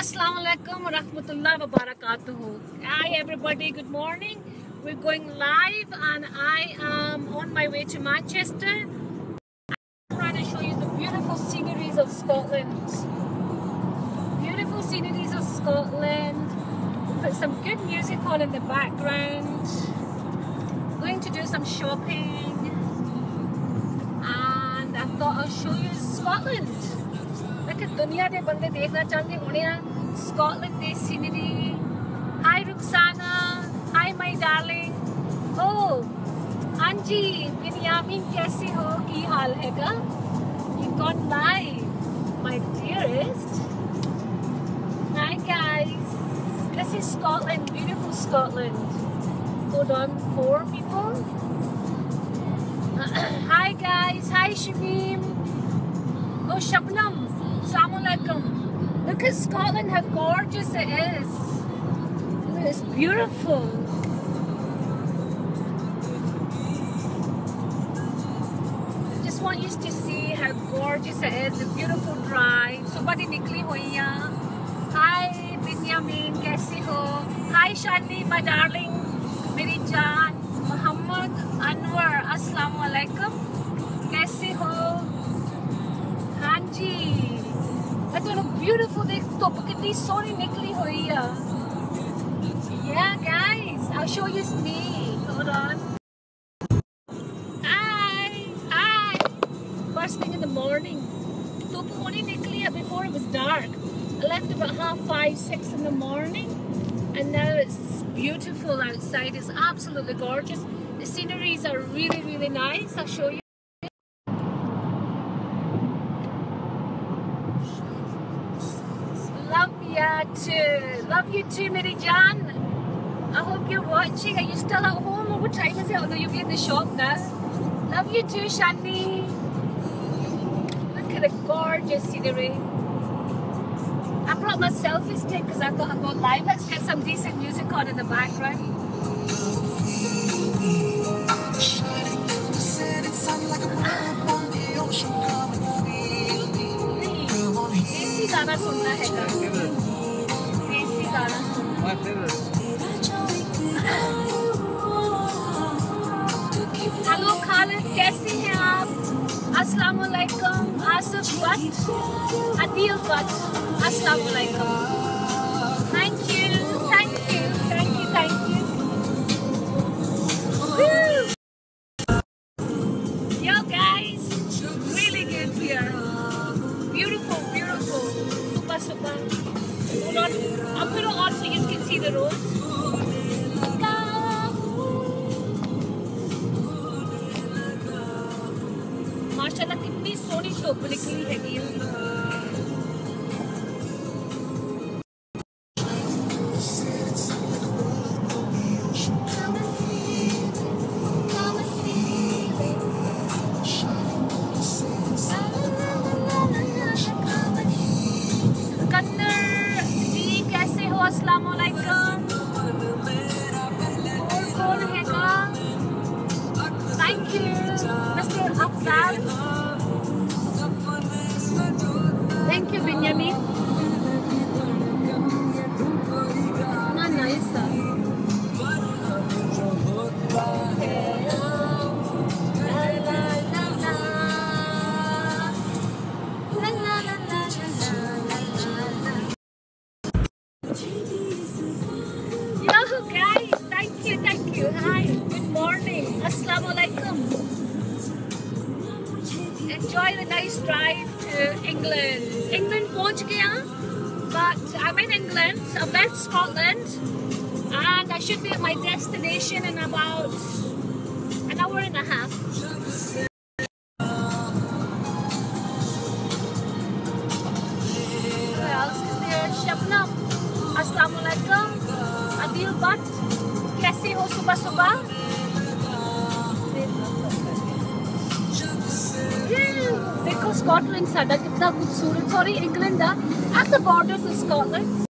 Assalamu alaikum rahmatullah wa barakatuhu. Hi everybody, good morning. We're going live and I am on my way to Manchester. I'm trying to show you the beautiful sceneries of Scotland. Beautiful sceneries of Scotland. Put some good music on in the background. Going to do some shopping. And I thought I'll show you Scotland. ਕਿ ਦੁਨੀਆ ਦੇ ਬੰਦੇ ਦੇਖਣਾ ਚਾਹੁੰਦੇ ਹੋਣੇ ਆ Scotland the scenery hi Rukhsana hi my darling ਓ ਅੰਜੀ ਬਿਨਿਆਮਿਨ ਕੈਸੀ ਹੋ ਕੀ ਹਾਲ ਹੈਗਾ you got my my dearest. Hi guys, this is Scotland, beautiful Scotland. Hold on, four people. Hi guys, hi Shamim. Oh Shabnam, Look at Scotland, how gorgeous it is. It's beautiful. I Just want you to see how gorgeous it is. A beautiful drive. Somebody nikli hoiya. Hi, Binyamin. Kaisi ho? Hi, Shani, my darling. Meri jaan. Muhammad Anwar. Assalamualaikum. Kaisi beautiful देख top. कितनी सोहनी निकली हुई है Yeah guys, I'll show you me. Hold on. Hi, hi. First thing in the morning. धुप्प होनी before it was dark. I left about half five, six in the morning. And now it's beautiful outside. It's absolutely gorgeous. The sceneries are really, really nice. I'll show you. Love you too. Love you too, Mary Jan. I hope you're watching. Are you still at home? Or what time is it? Although you'll be in the shop now. Love you too, Shani. Look at the gorgeous scenery. I brought my selfie stick because I thought I'd go live. Let's get some decent music on in the background. देसी गाना सुनना है देसी गाना My favorite. Hello Khalid कैसे हैं आप अस्सलाम वालेकुम आसिफ भट्ट अदील भट्ट अस्सलाम वालेकुम thank you thank you thank you thank you Yo guys, really good here. Beautiful, beautiful. Super, super. है। रोज़ माशाल्लाह कितनी सोहनी शोभ निकली है 三 Enjoy the nice drive to England. England पहुंच गया, but I'm in England. I've left Scotland, and I should be at my destination in about an hour and a half. Who else is there? Shabnam. Assalamu alaikum. Adil Bhatt. कैसे हो सुबह सुबह ਬਾਰਡਰਿੰਗ ਸਾਡਾ ਕਿੰਨਾ ਖੂਬਸੂਰਤ sorry England the at the borders of Scotland